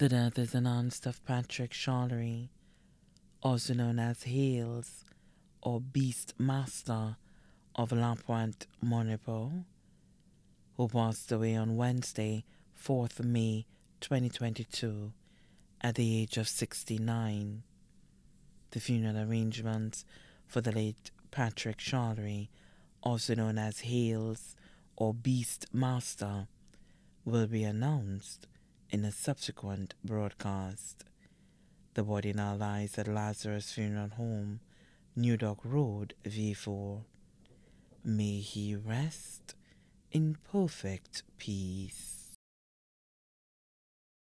The death is announced of Patrick Charlery, also known as Hales or Beast Master of Lapointe, Mon Repos, who passed away on Wednesday, 4th May 2022 at the age of 69. The funeral arrangements for the late Patrick Charlery, also known as Hales or Beast Master, will be announced in a subsequent broadcast. The body now lies at Lazarus Funeral Home, New Dock Road, Vieux Fort. May he rest in perfect peace.